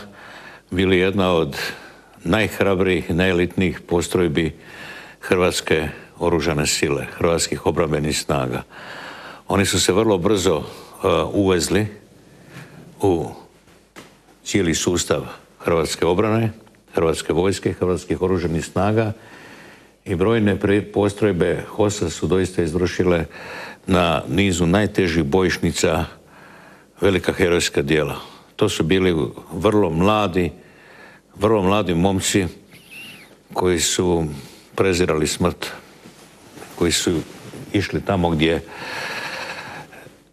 bili jedna od najhrabrijih, najelitnijih postrojbi Hrvatske oružane sile, Hrvatskih obrambenih snaga. Oni su se vrlo brzo uh, uvezli u cijeli sustav Hrvatske obrane, Hrvatske vojske, Hrvatskih oružanih snaga i brojne postrojbe HOS-a su doista izvršile na nizu najtežih bojišnica velika herojska djela. To su bili vrlo mladi, vrlo mladi momci koji su prezirali smrt, koji su išli tamo gdje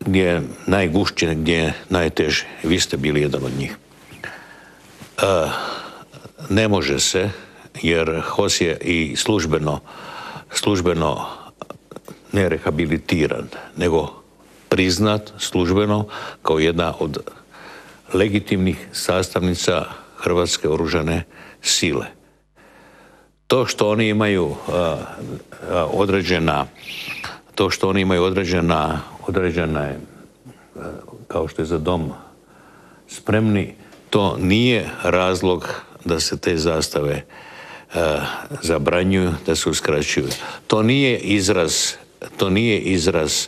gdje je najgušće, gdje je najteže. Vi ste bili jedan od njih. E, ne može se, jer HOS je i službeno, službeno ne rehabilitiran, nego priznat službeno kao jedna od legitimnih sastavnica Hrvatske oružane sile. To što oni imaju određena to što oni imaju određena određene kao što je za dom spremni, to nije razlog da se te zastave zabranjuju, da se uskraćuju. To nije izraz, to nije izraz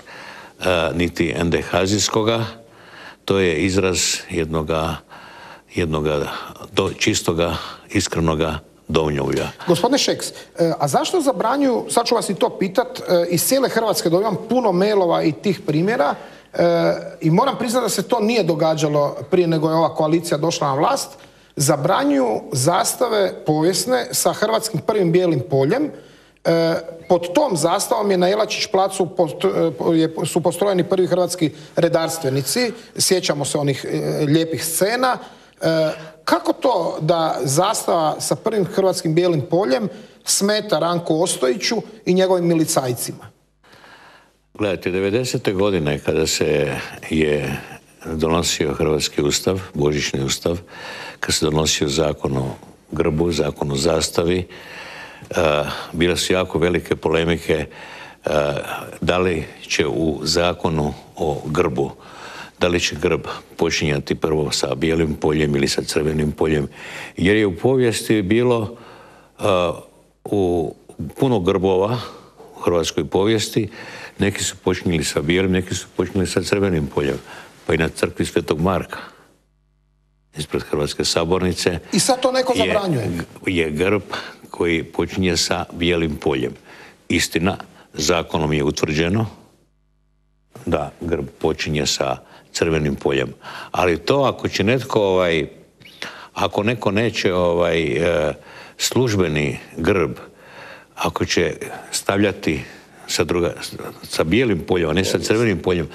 niti endehazijskoga, to je izraz jednoga, jednoga do, čistoga, iskrenoga domnjovlja. Gospodine Šeks, e, a zašto zabranjuju, sad ću vas i to pitat, iz cijele Hrvatske dobijam puno mailova i tih primjera i moram priznati da se to nije događalo prije nego je ova koalicija došla na vlast, zabranjuju zastave povijesne sa hrvatskim prvim bijelim poljem, pod tom zastavom je na Jelačić placu su postrojeni prvi hrvatski redarstvenici, sjećamo se onih lijepih scena, kako to da zastava sa prvim hrvatskim bijelim poljem smeta Ranku Ostojiću i njegovim milicajcima? Gledajte, 90. godine kada se je donosio Hrvatski ustav, Božićni ustav, kad se donosio zakon o grbu, zakon o zastavi, bile su jako velike polemike da li će u zakonu o grbu da li će grb počinjati prvo sa bijelim poljem ili sa crvenim poljem, jer je u povijesti bilo u puno grbova u hrvatskoj povijesti, neki su počinjeli sa bijelim, neki su počinjeli sa crvenim poljem, pa i na crkvi Svetog Marka ispred Hrvatske sabornice. I sad to neko zabranjuje? Je, grb koji počinje sa bijelim poljem. Istina, zakonom je utvrđeno da grb počinje sa crvenim poljem. Ali to ako će netko ovaj, ako neko neće ovaj e, službeni grb, ako će stavljati sa, druga, sa bijelim poljem, a ne sa crvenim poljem,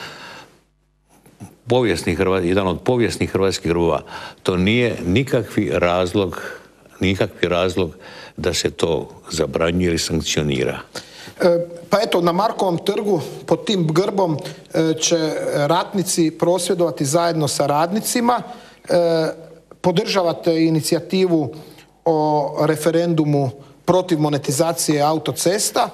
povijesni jedan od povijesnih hrvatskih grbova, to nije nikakvi razlog, nikakvi razlog da se to zabranjuje ili sankcionira. E, pa eto, na Markovom trgu pod tim grbom e, će ratnici prosvjedovati zajedno sa radnicima. E, podržavate inicijativu o referendumu protiv monetizacije autocesta.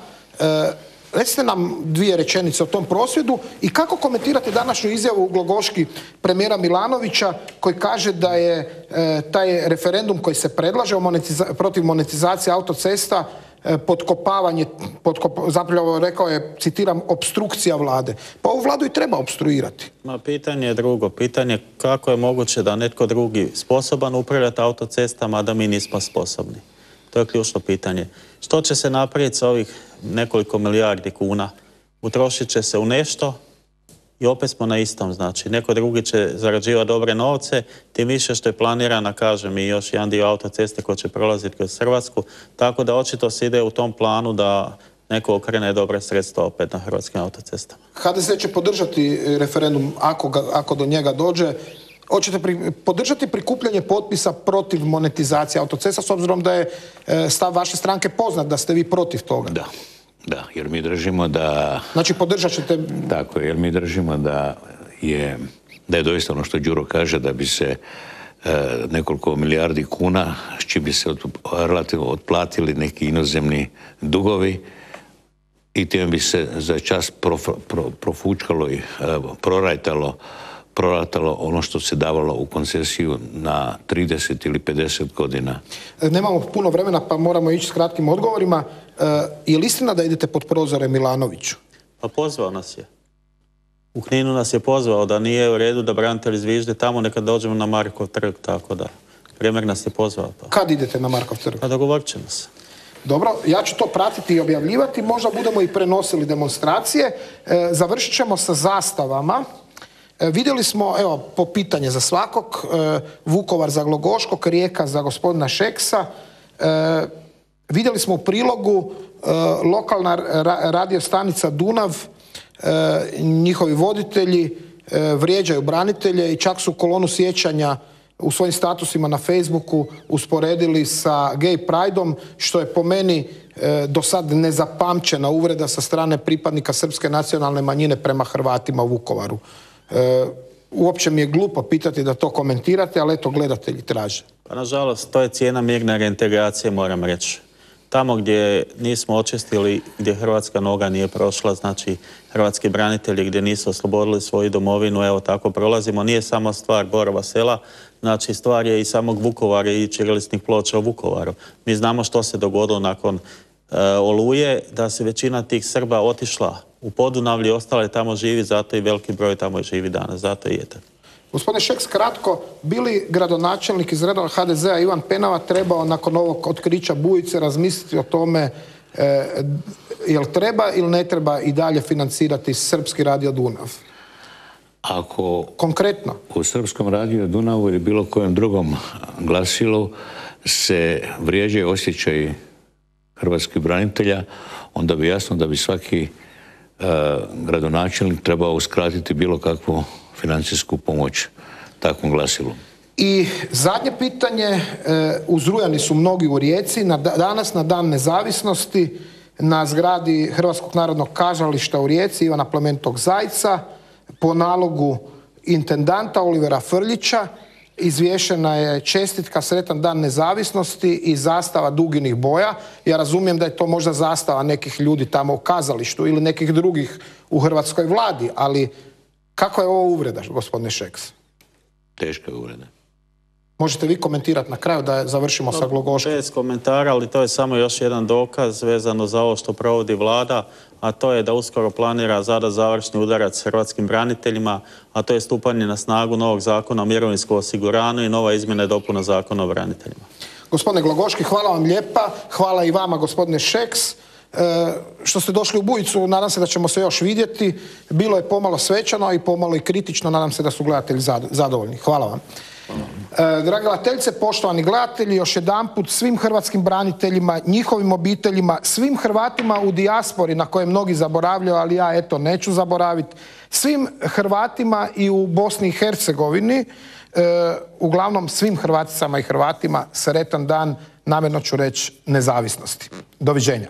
Recite nam dvije rečenice o tom prosvjedu i kako komentirate današnju izjavu Glogoški premijera Milanovića koji kaže da je taj referendum koji se predlaže protiv monetizacije autocesta E, potkopavanje, zapravo rekao je, citiram, obstrukcija vlade. Pa ovu vladu i treba obstruirati. Ma pitanje je drugo. Pitanje kako je moguće da netko drugi sposoban upravljati autocestama, a da mi nismo sposobni. To je ključno pitanje. Što će se napraviti sa ovih nekoliko milijardi kuna? Utrošit će se u nešto i opet smo na istom, znači neko drugi će zarađivati dobre novce, tim više što je planirana, kažem, i još jedan dio autoceste koji će prolaziti kroz Hrvatsku, tako da očito se ide u tom planu da neko okrene dobre sredstva opet na hrvatskim autocestama. HDZ će podržati referendum ako, ako do njega dođe. Hoćete podržati prikupljanje potpisa protiv monetizacije autocesta s obzirom da je e, stav vaše stranke poznat da ste vi protiv toga? Da. Da, jer mi držimo da... Znači podržat ćete... Tako, jer mi držimo da je, da je doista ono što Đuro kaže, da bi se e, nekoliko milijardi kuna, s čim bi se relativno otplatili neki inozemni dugovi i time bi se za čas profučkalo i prorajtalo proratalo ono što se davalo u koncesiju na 30 ili 50 godina. Nemamo puno vremena pa moramo ići s kratkim odgovorima. E, je li istina da idete pod prozore Milanoviću? Pa pozvao nas je. U Kninu nas je pozvao da nije u redu da branitelji zvižde tamo neka dođemo na Markov trg, tako da. Premijer nas je pozvao. Pa. Kad idete na Markov trg? Pa dogovorit ćemo se. Dobro, ja ću to pratiti i objavljivati, možda budemo i prenosili demonstracije. E, završit ćemo sa zastavama. E, vidjeli smo, evo, po pitanje za svakog, e, Vukovar za Glogoškog, Rijeka za gospodina Šeksa. Vidjeli smo u prilogu lokalna radio stanica Dunav, njihovi voditelji vrijeđaju branitelje i čak su kolonu sjećanja u svojim statusima na Facebooku usporedili sa gay prideom, što je po meni e, do sad nezapamćena uvreda sa strane pripadnika srpske nacionalne manjine prema Hrvatima u Vukovaru. E, uopće mi je glupo pitati da to komentirate, ali eto gledatelji traže. Pa nažalost, to je cijena mirne reintegracije, moram reći. Tamo gdje nismo očistili, gdje hrvatska noga nije prošla, znači hrvatski branitelji gdje nisu oslobodili svoju domovinu, evo tako prolazimo. Nije samo stvar Borova sela, znači stvar je i samog Vukovara i čirilisnih ploča u Vukovaru. Mi znamo što se dogodilo nakon e, Oluje, da se većina tih Srba otišla u Podunavlje, ostale tamo živi, zato i veliki broj tamo živi danas, zato i je tako. Gospodine Šeks, kratko, bili gradonačelnik iz redova HDZ-a Ivan Penava trebao nakon ovog otkrića Bujice razmisliti o tome e, jel treba ili ne treba i dalje financirati Srpski radio Dunav? Ako Konkretno? U Srpskom radiju Dunavu ili bilo kojem drugom glasilu se vrijeđaju osjećaj hrvatskih branitelja, onda bi jasno da bi svaki gradonačelnik trebao uskratiti bilo kakvu financijsku pomoć takvom glasilu. I zadnje pitanje, e, uzrujani su mnogi u Rijeci, danas na dan nezavisnosti na zgradi Hrvatskog narodnog kažališta u Rijeci Ivana Plementog Zajca po nalogu intendanta Olivera Frljića izvješena je čestitka Sretan dan nezavisnosti i zastava duginih boja. Ja razumijem da je to možda zastava nekih ljudi tamo u kazalištu ili nekih drugih u hrvatskoj vladi, ali kako je ovo uvreda, gospodine Šeks? Teška je uvreda. Možete vi komentirati na kraju da završimo sa Glogoškom? Bez komentara, ali to je samo još jedan dokaz vezano za ovo što provodi vlada, a to je da uskoro planira zada završni udarac hrvatskim braniteljima, a to je stupanje na snagu novog zakona o mirovinskom osiguranju i nova izmjena i dopuna zakona o braniteljima. Gospodine Glogoški, hvala vam lijepa. Hvala i vama, gospodine Šeks. E, što ste došli u Bujicu, nadam se da ćemo se još vidjeti. Bilo je pomalo svečano i pomalo i kritično, nadam se da su gledatelji zadovoljni. Hvala vam. E, drage gledateljice, poštovani gledatelji, još jedanput svim hrvatskim braniteljima, njihovim obiteljima, svim Hrvatima u dijaspori na koje mnogi zaboravljaju, ali ja eto neću zaboraviti, svim Hrvatima i u Bosni i Hercegovini, e, uglavnom svim Hrvaticama i Hrvatima sretan dan, namjerno ću reći, nezavisnosti. Doviđenja.